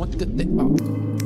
One, two, one, two,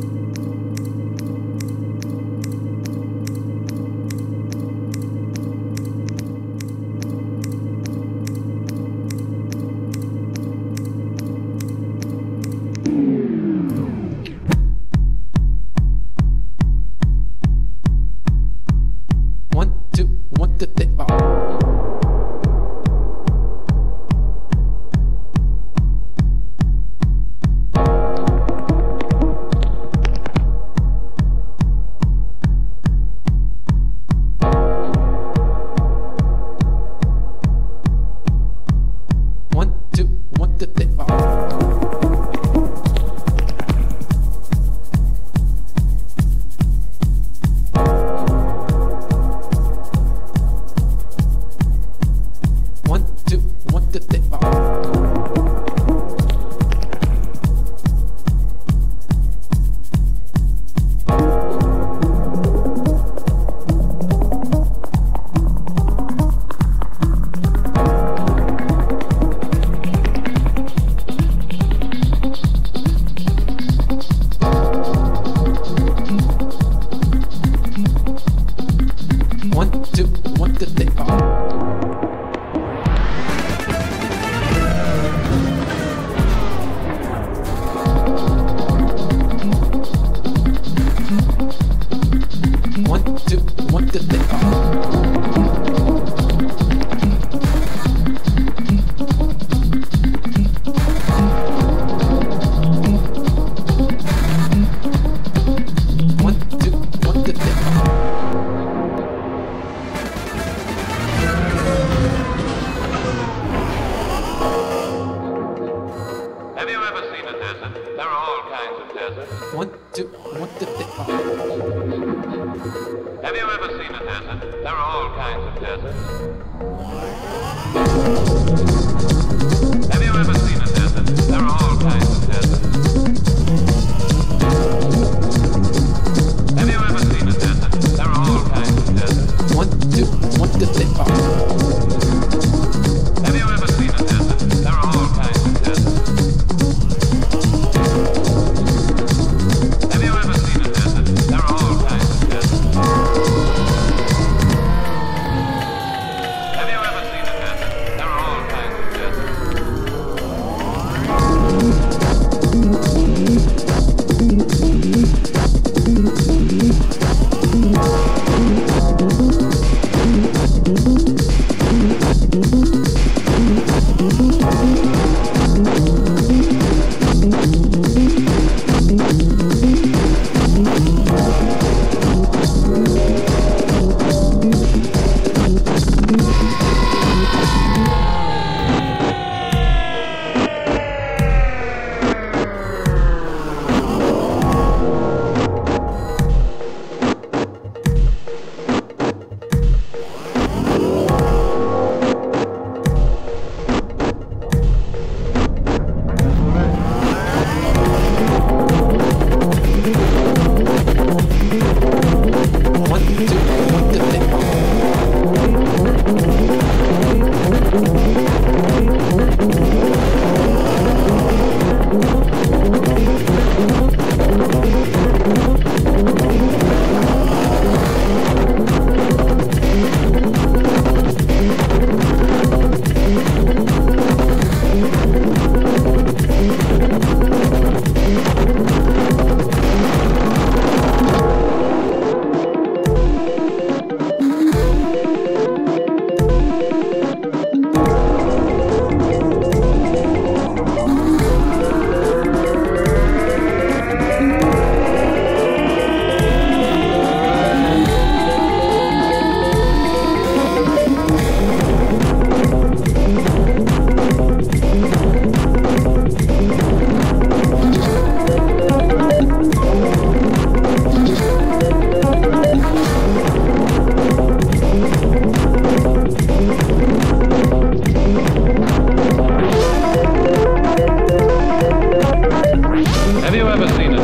Have you ever seen it?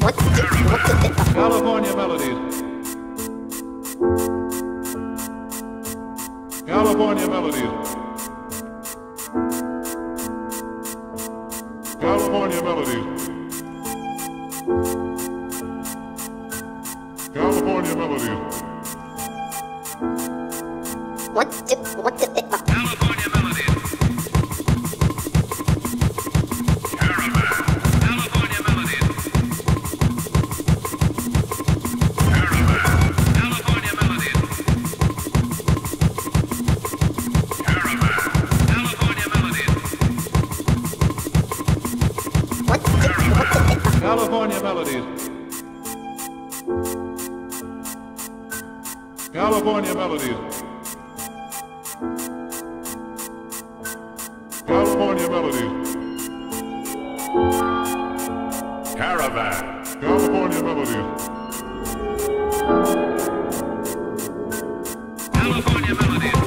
What's the What's the California Melodies. California Melodies. California Melodies. California Melodies. What's the California Melodies. California Melodies. Caravan. California Melodies. California Melodies.